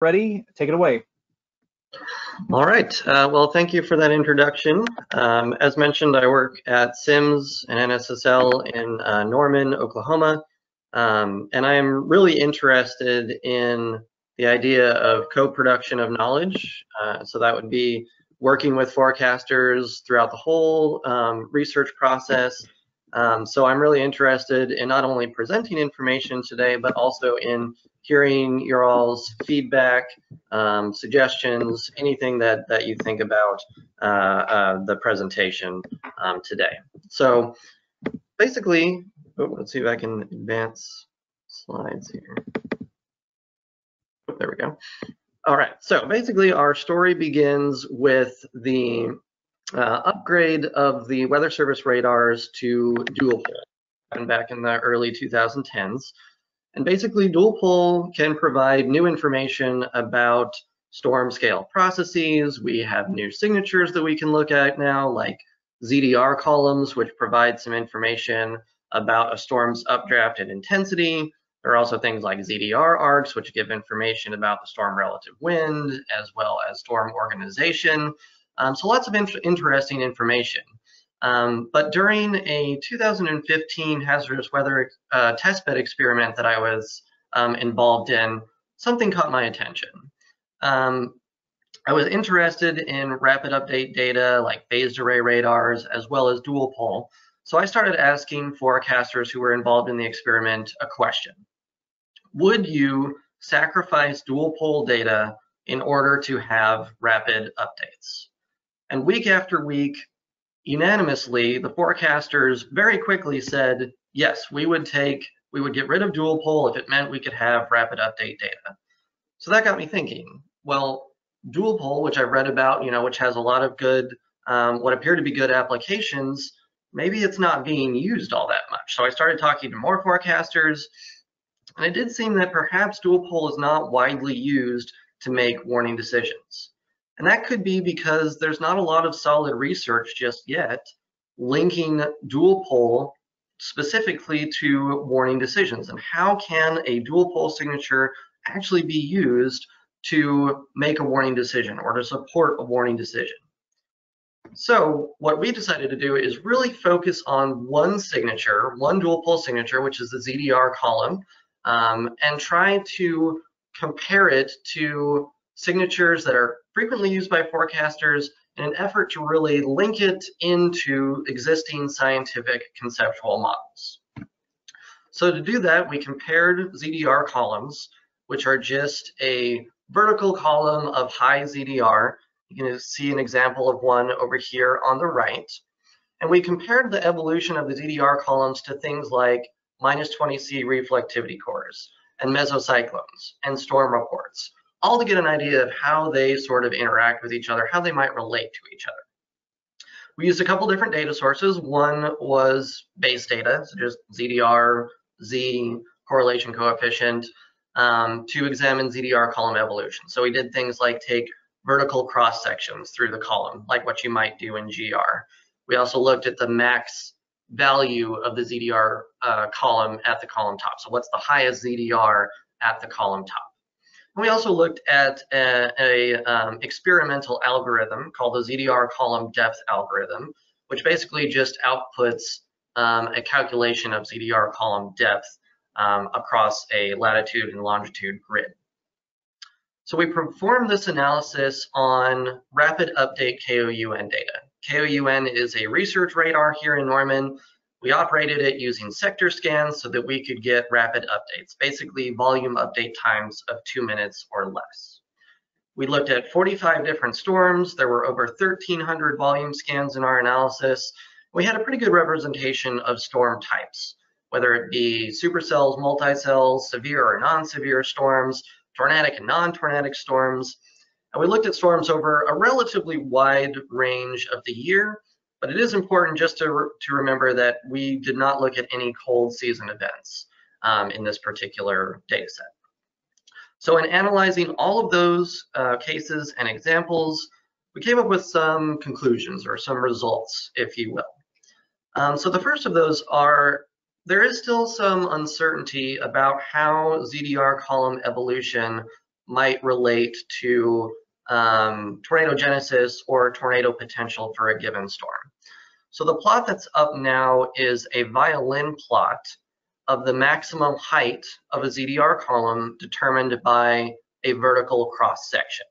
ready, take it away. All right. Uh, well, thank you for that introduction. Um, as mentioned, I work at CIMMS and NSSL in uh, Norman, Oklahoma, um, and I am really interested in the idea of co-production of knowledge. Uh, so that would be working with forecasters throughout the whole um, research process. Um, so I'm really interested in not only presenting information today, but also in hearing your all's feedback, um, suggestions, anything that, that you think about uh, uh, the presentation um, today. So basically, oh, let's see if I can advance slides here. There we go. All right, so basically our story begins with the uh, upgrade of the Weather Service radars to dual pol and back in the early 2010s. And basically, dual pol can provide new information about storm scale processes. We have new signatures that we can look at now, like ZDR columns, which provide some information about a storm's updraft and intensity. There are also things like ZDR arcs, which give information about the storm relative wind, as well as storm organization. Um, so lots of in interesting information. Um, but during a 2015 hazardous weather uh, testbed experiment that I was um, involved in, something caught my attention. Um, I was interested in rapid update data like phased array radars as well as dual pol. So I started asking forecasters who were involved in the experiment a question. Would you sacrifice dual pol data in order to have rapid updates? And week after week, unanimously, the forecasters very quickly said, yes, we would take, we would get rid of dual pol if it meant we could have rapid update data. So that got me thinking, well, dual pol, which I've read about, you know, which has a lot of good, um, what appear to be good applications, maybe it's not being used all that much. So I started talking to more forecasters, and it did seem that perhaps dual pol is not widely used to make warning decisions. And that could be because there's not a lot of solid research just yet linking dual pol specifically to warning decisions. And how can a dual pol signature actually be used to make a warning decision or to support a warning decision? So what we decided to do is really focus on one signature, one dual pol signature, which is the ZDR column, um, and try to compare it to signatures that are frequently used by forecasters in an effort to really link it into existing scientific conceptual models. So to do that, we compared ZDR columns, which are just a vertical column of high ZDR. You can see an example of one over here on the right. And we compared the evolution of the ZDR columns to things like minus 20 C reflectivity cores and mesocyclones and storm reports all to get an idea of how they sort of interact with each other, how they might relate to each other. We used a couple different data sources. One was base data, so just ZDR, Z, correlation coefficient, um, to examine ZDR column evolution. So we did things like take vertical cross sections through the column, like what you might do in GR. We also looked at the max value of the ZDR uh, column at the column top. So what's the highest ZDR at the column top? We also looked at a, a um, experimental algorithm called the ZDR column depth algorithm, which basically just outputs um, a calculation of ZDR column depth um, across a latitude and longitude grid. So we performed this analysis on rapid update KOUN data. KOUN is a research radar here in Norman we operated it using sector scans so that we could get rapid updates, basically volume update times of two minutes or less. We looked at 45 different storms. There were over 1,300 volume scans in our analysis. We had a pretty good representation of storm types, whether it be supercells, multicells, severe or non-severe storms, tornadic and non-tornadic storms. And we looked at storms over a relatively wide range of the year, but it is important just to, re to remember that we did not look at any cold season events um, in this particular data set. So in analyzing all of those uh, cases and examples, we came up with some conclusions or some results, if you will. Um, so the first of those are, there is still some uncertainty about how ZDR column evolution might relate to um, tornado genesis or tornado potential for a given storm. So the plot that's up now is a violin plot of the maximum height of a ZDR column determined by a vertical cross section.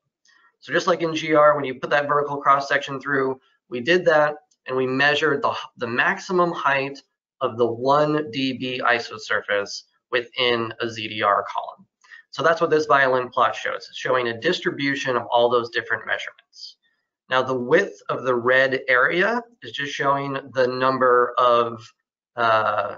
So just like in GR, when you put that vertical cross section through, we did that and we measured the, the maximum height of the 1 dB isosurface within a ZDR column. So that's what this violin plot shows. It's showing a distribution of all those different measurements. Now the width of the red area is just showing the number of uh,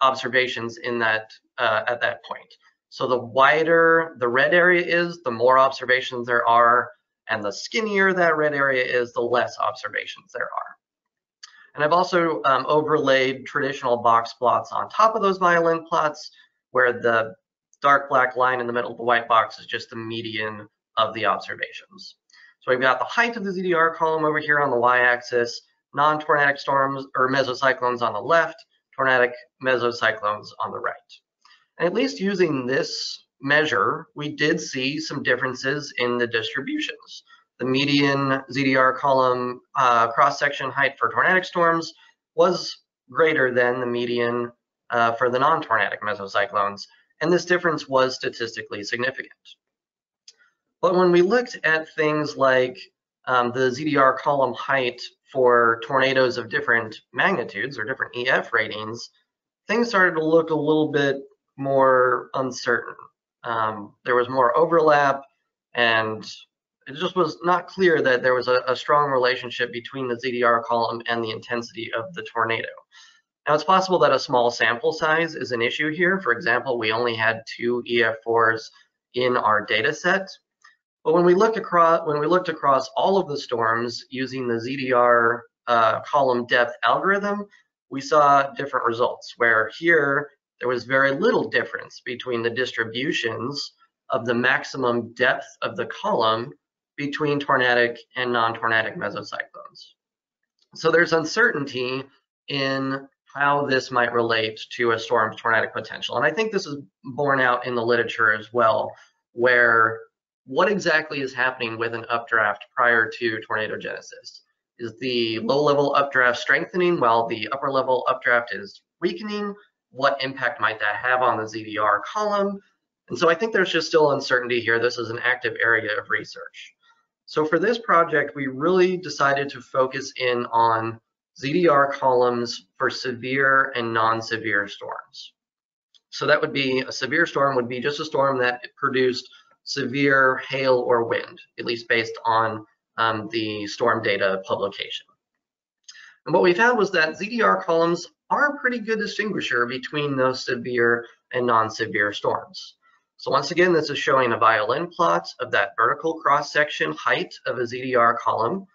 observations in that uh, at that point. So the wider the red area is, the more observations there are, and the skinnier that red area is, the less observations there are. And I've also um, overlaid traditional box plots on top of those violin plots where the dark black line in the middle of the white box is just the median of the observations. So we've got the height of the ZDR column over here on the y-axis, non-tornadic storms or mesocyclones on the left, tornadic mesocyclones on the right. And at least using this measure, we did see some differences in the distributions. The median ZDR column uh, cross-section height for tornadic storms was greater than the median uh, for the non-tornadic mesocyclones, and this difference was statistically significant. But when we looked at things like um, the ZDR column height for tornadoes of different magnitudes or different EF ratings, things started to look a little bit more uncertain. Um, there was more overlap and it just was not clear that there was a, a, strong relationship between the ZDR column and the intensity of the tornado. Now it's possible that a small sample size is an issue here. For example, we only had two EF4s in our data set. But when we looked across when we looked across all of the storms using the ZDR uh, column depth algorithm, we saw different results. Where here there was very little difference between the distributions of the maximum depth of the column between tornadic and non-tornadic mesocyclones. So there's uncertainty in how this might relate to a storm's tornadic potential. And I think this is borne out in the literature as well, where what exactly is happening with an updraft prior to tornado genesis? Is the low level updraft strengthening while the upper level updraft is weakening? What impact might that have on the ZDR column? And so I think there's just still uncertainty here. This is an active area of research. So for this project, we really decided to focus in on ZDR columns for severe and non-severe storms. So that would be a severe storm would be just a storm that produced severe hail or wind, at least based on um, the storm data publication. And what we found was that ZDR columns are a pretty good distinguisher between those severe and non-severe storms. So once again, this is showing a violin plot of that vertical cross-section height of a ZDR column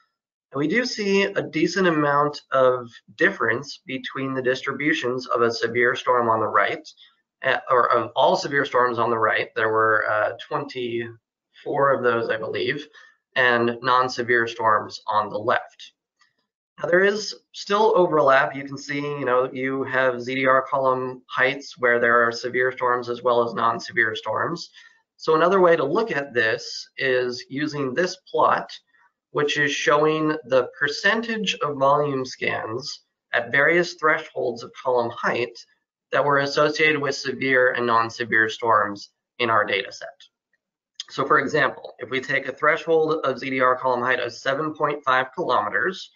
and we do see a decent amount of difference between the distributions of a severe storm on the right, uh, or of all severe storms on the right. There were uh, 24 of those, I believe, and non-severe storms on the left. Now, there is still overlap. You can see, you know, you have ZDR column heights where there are severe storms as well as non-severe storms. So another way to look at this is using this plot which is showing the percentage of volume scans at various thresholds of column height that were associated with severe and non-severe storms in our data set. So for example, if we take a threshold of ZDR column height of 7.5 kilometers,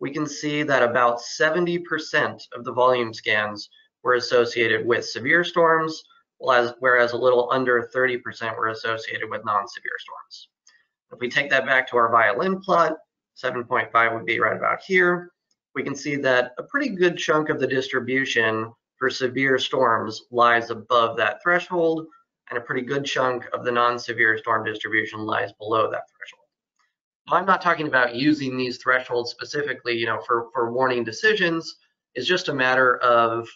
we can see that about 70% of the volume scans were associated with severe storms, whereas a little under 30% were associated with non-severe storms. If we take that back to our violin plot, 7.5 would be right about here. We can see that a pretty good chunk of the distribution for severe storms lies above that threshold, and a pretty good chunk of the non-severe storm distribution lies below that threshold. I'm not talking about using these thresholds specifically, you know, for, for warning decisions. It's just a matter of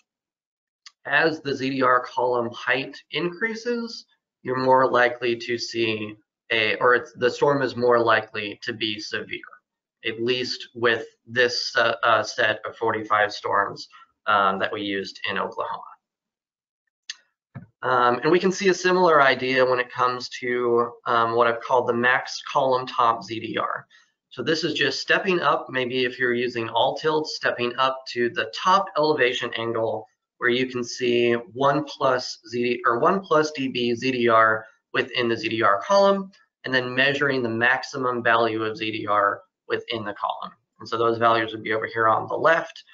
as the ZDR column height increases, you're more likely to see a, or the storm is more likely to be severe, at least with this uh, uh, set of 45 storms um, that we used in Oklahoma. Um, and we can see a similar idea when it comes to um, what I've called the max column top ZDR. So this is just stepping up, maybe if you're using all tilts, stepping up to the top elevation angle where you can see one plus ZD or one plus dB ZDR within the ZDR column, and then measuring the maximum value of ZDR within the column. And so those values would be over here on the left.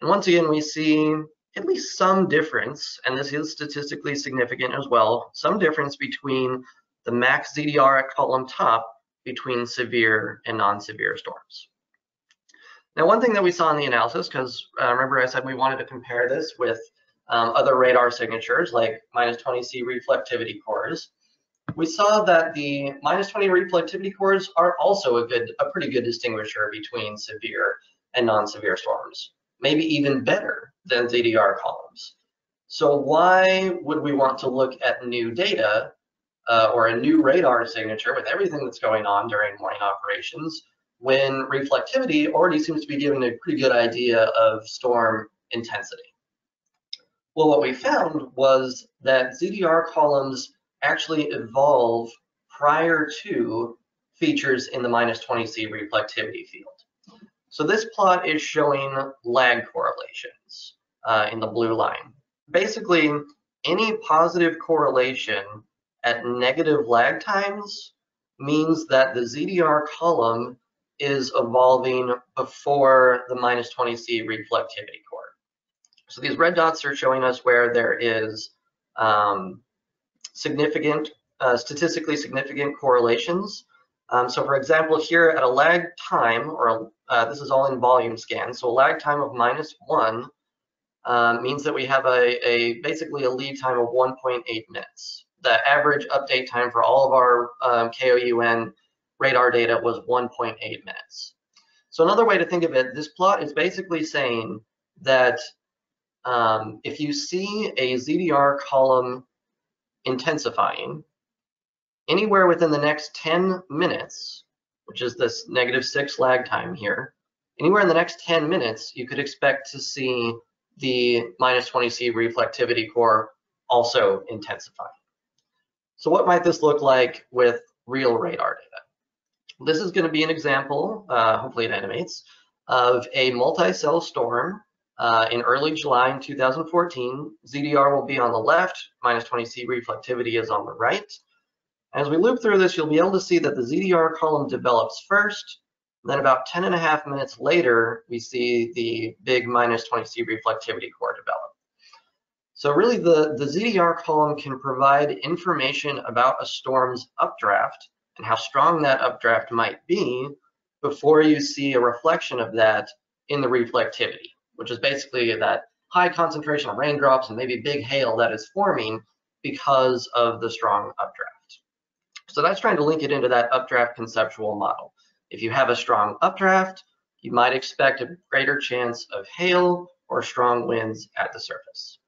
And once again, we see at least some difference, and this is statistically significant as well, some difference between the max ZDR at column top between severe and non-severe storms. Now, one thing that we saw in the analysis, because uh, remember I said we wanted to compare this with um, other radar signatures like minus 20C reflectivity cores, we saw that the minus 20 reflectivity cores are also a good, a pretty good distinguisher between severe and non-severe storms, maybe even better than ZDR columns. So why would we want to look at new data uh, or a new radar signature with everything that's going on during morning operations when reflectivity already seems to be giving a pretty good idea of storm intensity. Well, what we found was that ZDR columns actually evolve prior to features in the minus 20C reflectivity field. So this plot is showing lag correlations uh, in the blue line. Basically, any positive correlation at negative lag times means that the ZDR column is evolving before the minus 20C reflectivity core. So these red dots are showing us where there is um, significant, uh, statistically significant correlations. Um, so for example, here at a lag time, or uh, this is all in volume scan, so a lag time of minus one um, means that we have a, a basically a lead time of 1.8 minutes the average update time for all of our um, KOUN radar data was 1.8 minutes. So another way to think of it, this plot is basically saying that um, if you see a ZDR column intensifying anywhere within the next 10 minutes, which is this negative six lag time here, anywhere in the next 10 minutes, you could expect to see the minus 20C reflectivity core also intensifying. So what might this look like with real radar data? This is going to be an example, uh, hopefully it animates, of a multi-cell storm uh, in early July in 2014. ZDR will be on the left, minus 20C reflectivity is on the right. As we loop through this, you'll be able to see that the ZDR column develops first, then about 10 and a half minutes later, we see the big minus 20C reflectivity core develop. So really the, the ZDR column can provide information about a storm's updraft and how strong that updraft might be before you see a reflection of that in the reflectivity, which is basically that high concentration of raindrops and maybe big hail that is forming because of the strong updraft. So that's trying to link it into that updraft conceptual model. If you have a strong updraft, you might expect a greater chance of hail or strong winds at the surface.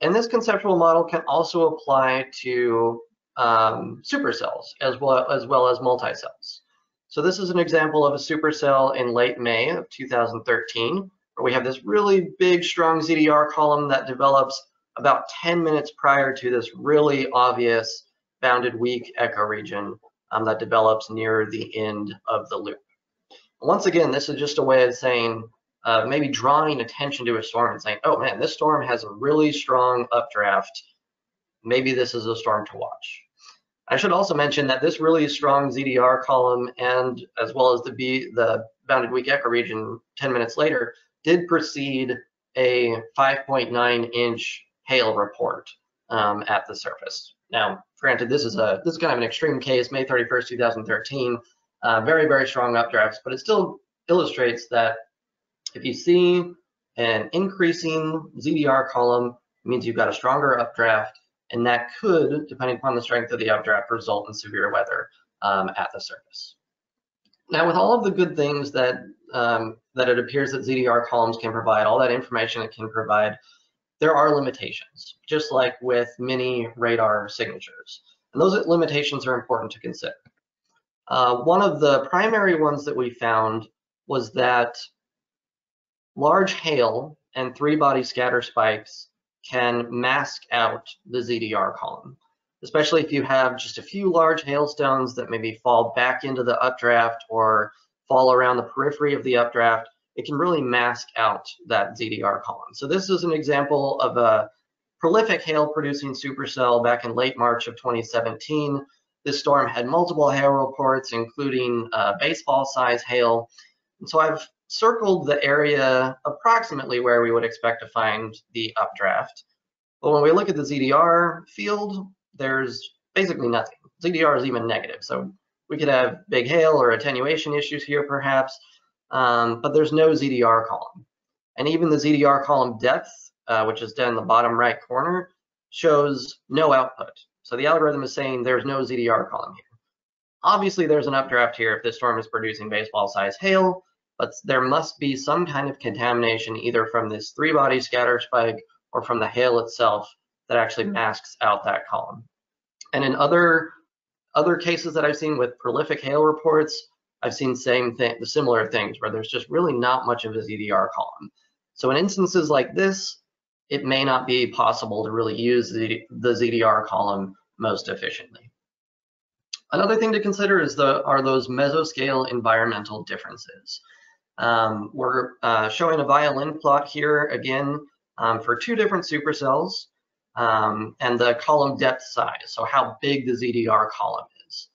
And this conceptual model can also apply to um, supercells as well as well as multicells. So this is an example of a supercell in late May of 2013, where we have this really big, strong ZDR column that develops about 10 minutes prior to this really obvious bounded weak echo region um, that develops near the end of the loop. Once again, this is just a way of saying uh, maybe drawing attention to a storm and saying, oh man, this storm has a really strong updraft. Maybe this is a storm to watch. I should also mention that this really strong ZDR column and as well as the B, the bounded weak echo region 10 minutes later did precede a 5.9 inch hail report um, at the surface. Now, granted, this is a this is kind of an extreme case, May 31st, 2013, uh, very very strong updrafts, but it still illustrates that if you see an increasing ZDR column, means you've got a stronger updraft, and that could, depending upon the strength of the updraft, result in severe weather um, at the surface. Now, with all of the good things that um, that it appears that ZDR columns can provide, all that information it can provide, there are limitations, just like with many radar signatures. And those limitations are important to consider. Uh, one of the primary ones that we found was that large hail and three body scatter spikes can mask out the ZDR column, especially if you have just a few large hailstones that maybe fall back into the updraft or fall around the periphery of the updraft, it can really mask out that ZDR column. So this is an example of a prolific hail producing supercell back in late March of 2017. This storm had multiple hail reports, including uh, baseball size hail. And so I've circled the area approximately where we would expect to find the updraft. But when we look at the ZDR field, there's basically nothing. ZDR is even negative. So we could have big hail or attenuation issues here perhaps, um, but there's no ZDR column. And even the ZDR column depth, uh, which is down in the bottom right corner, shows no output. So the algorithm is saying there's no ZDR column here. Obviously, there's an updraft here if this storm is producing baseball-sized hail, but there must be some kind of contamination either from this three-body scatter spike or from the hail itself that actually masks out that column. And in other other cases that I've seen with prolific hail reports, I've seen same thing, the similar things where there's just really not much of a ZDR column. So in instances like this, it may not be possible to really use the, the ZDR column most efficiently. Another thing to consider is the are those mesoscale environmental differences. Um, we're uh, showing a violin plot here again um, for two different supercells um, and the column depth size, so how big the ZDR column is.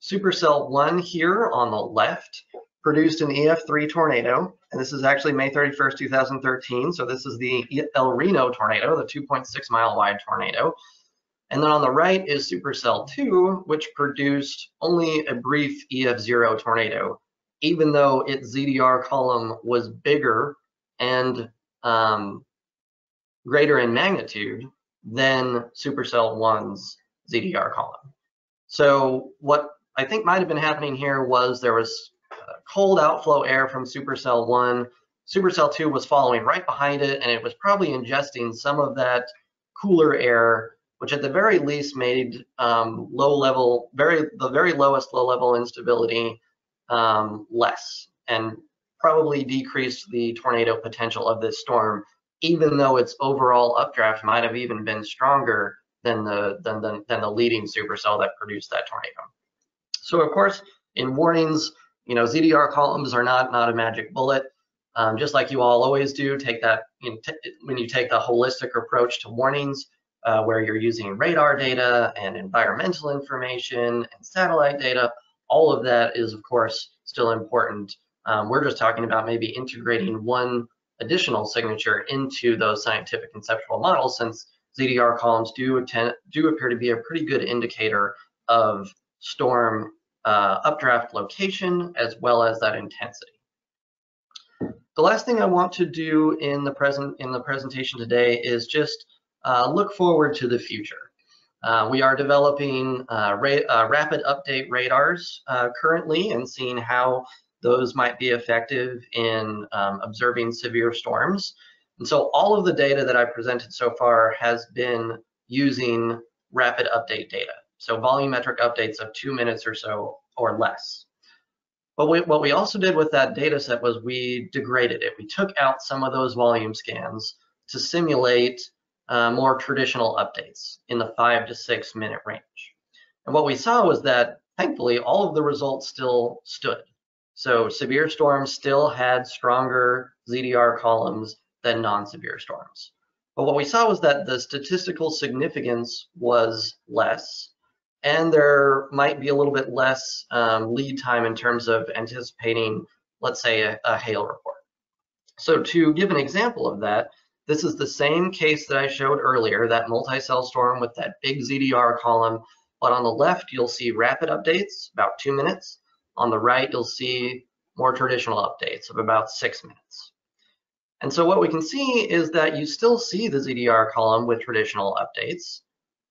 Supercell 1 here on the left produced an EF3 tornado, and this is actually May 31st, 2013, so this is the El Reno tornado, the 2.6 mile wide tornado. And then on the right is Supercell 2, which produced only a brief EF0 tornado, even though its ZDR column was bigger and um, greater in magnitude than Supercell 1's ZDR column. So what I think might have been happening here was there was cold outflow air from Supercell 1. Supercell 2 was following right behind it, and it was probably ingesting some of that cooler air which at the very least made um, low level, very the very lowest low level instability um, less and probably decreased the tornado potential of this storm, even though its overall updraft might have even been stronger than the than the, than the leading supercell that produced that tornado. So of course, in warnings, you know, ZDR columns are not not a magic bullet. Um, just like you all always do, take that when you take the holistic approach to warnings, uh, where you're using radar data and environmental information and satellite data. All of that is, of course, still important. Um, we're just talking about maybe integrating one additional signature into those scientific conceptual models since ZDR columns do, attend, do appear to be a pretty good indicator of storm uh, updraft location as well as that intensity. The last thing I want to do in the present in the presentation today is just uh, look forward to the future. Uh, we are developing uh, ra uh, rapid update radars uh, currently and seeing how those might be effective in um, observing severe storms. And so all of the data that I presented so far has been using rapid update data. So volumetric updates of two minutes or so or less. But we, what we also did with that data set was we degraded it. We took out some of those volume scans to simulate uh, more traditional updates in the five to six minute range. And what we saw was that thankfully all of the results still stood. So severe storms still had stronger ZDR columns than non-severe storms. But what we saw was that the statistical significance was less, and there might be a little bit less um, lead time in terms of anticipating, let's say, a, a hail report. So to give an example of that, this is the same case that I showed earlier, that multi-cell storm with that big ZDR column. But on the left, you'll see rapid updates, about two minutes. On the right, you'll see more traditional updates of about six minutes. And so what we can see is that you still see the ZDR column with traditional updates,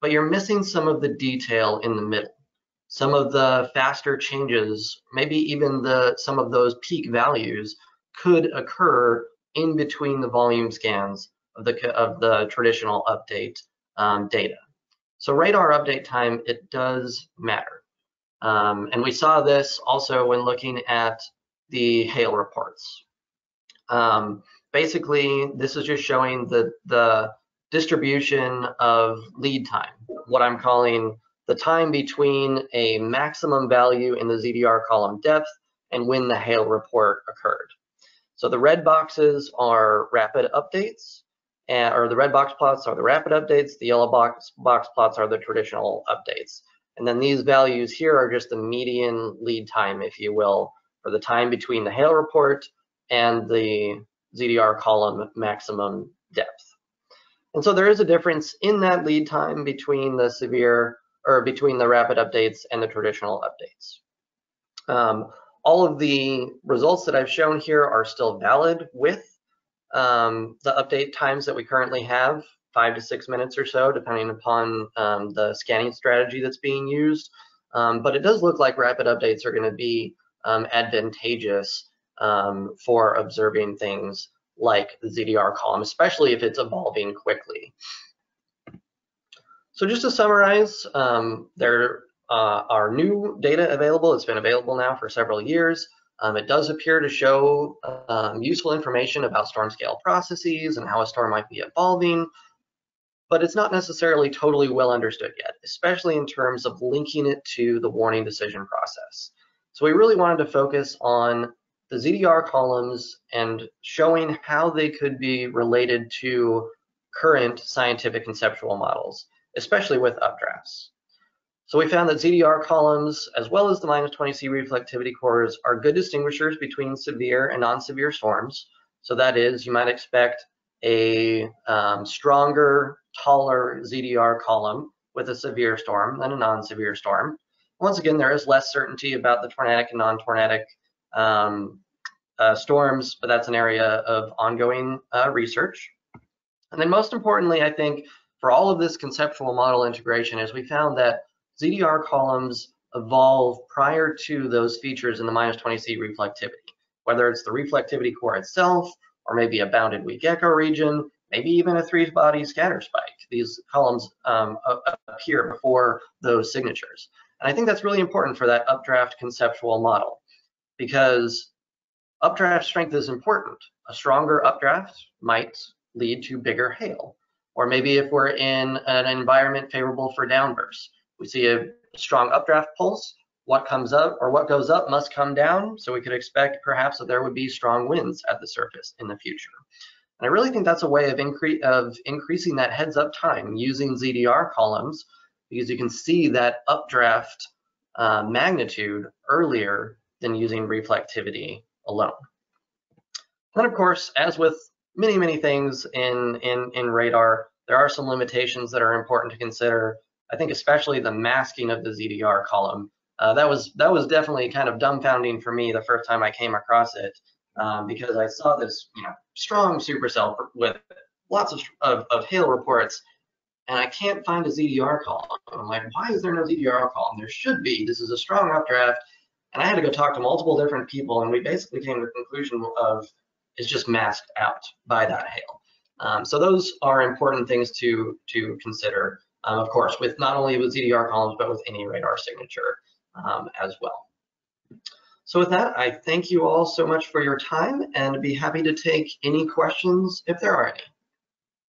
but you're missing some of the detail in the middle. Some of the faster changes, maybe even the some of those peak values could occur in between the volume scans of the, of the traditional update um, data. So radar update time, it does matter. Um, and we saw this also when looking at the hail reports. Um, basically, this is just showing the, the distribution of lead time, what I'm calling the time between a maximum value in the ZDR column depth and when the hail report occurred. So the red boxes are rapid updates, and, or the red box plots are the rapid updates, the yellow box, box plots are the traditional updates. And then these values here are just the median lead time, if you will, for the time between the hail report and the ZDR column maximum depth. And so there is a difference in that lead time between the severe or between the rapid updates and the traditional updates. Um, all of the results that I've shown here are still valid with um, the update times that we currently have, five to six minutes or so, depending upon um, the scanning strategy that's being used. Um, but it does look like rapid updates are going to be um, advantageous um, for observing things like the ZDR column, especially if it's evolving quickly. So just to summarize, um, there uh, are new data available. It's been available now for several years. Um, it does appear to show um, useful information about storm scale processes and how a storm might be evolving, but it's not necessarily totally well understood yet, especially in terms of linking it to the warning decision process. So we really wanted to focus on the ZDR columns and showing how they could be related to current scientific conceptual models, especially with updrafts. So we found that ZDR columns, as well as the minus 20C reflectivity cores, are good distinguishers between severe and non-severe storms. So that is, you might expect a um, stronger, taller ZDR column with a severe storm than a non-severe storm. Once again, there is less certainty about the tornadic and non-tornadic um, uh, storms, but that's an area of ongoing uh, research. And then most importantly, I think for all of this conceptual model integration is we found that ZDR columns evolve prior to those features in the minus 20C reflectivity, whether it's the reflectivity core itself, or maybe a bounded weak echo region, maybe even a three body scatter spike. These columns um, appear before those signatures. And I think that's really important for that updraft conceptual model because updraft strength is important. A stronger updraft might lead to bigger hail. Or maybe if we're in an environment favorable for downbursts, we see a strong updraft pulse, what comes up or what goes up must come down. So we could expect perhaps that there would be strong winds at the surface in the future. And I really think that's a way of, incre of increasing that heads up time using ZDR columns because you can see that updraft uh, magnitude earlier than using reflectivity alone. Then of course, as with many, many things in, in, in radar, there are some limitations that are important to consider. I think especially the masking of the ZDR column. Uh, that was that was definitely kind of dumbfounding for me the first time I came across it um, because I saw this you know strong supercell with lots of, of, of hail reports and I can't find a ZDR column. I'm like, why is there no ZDR column? There should be. This is a strong updraft. And I had to go talk to multiple different people, and we basically came to the conclusion of it's just masked out by that hail. Um, so those are important things to to consider, um, of course, with not only with ZDR columns, but with any radar signature um, as well. So with that, I thank you all so much for your time and be happy to take any questions if there are any.